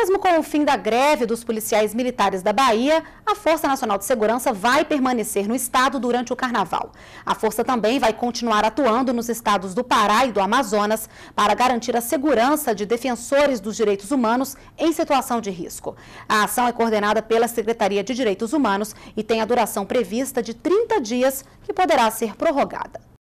Mesmo com o fim da greve dos policiais militares da Bahia, a Força Nacional de Segurança vai permanecer no estado durante o carnaval. A força também vai continuar atuando nos estados do Pará e do Amazonas para garantir a segurança de defensores dos direitos humanos em situação de risco. A ação é coordenada pela Secretaria de Direitos Humanos e tem a duração prevista de 30 dias, que poderá ser prorrogada.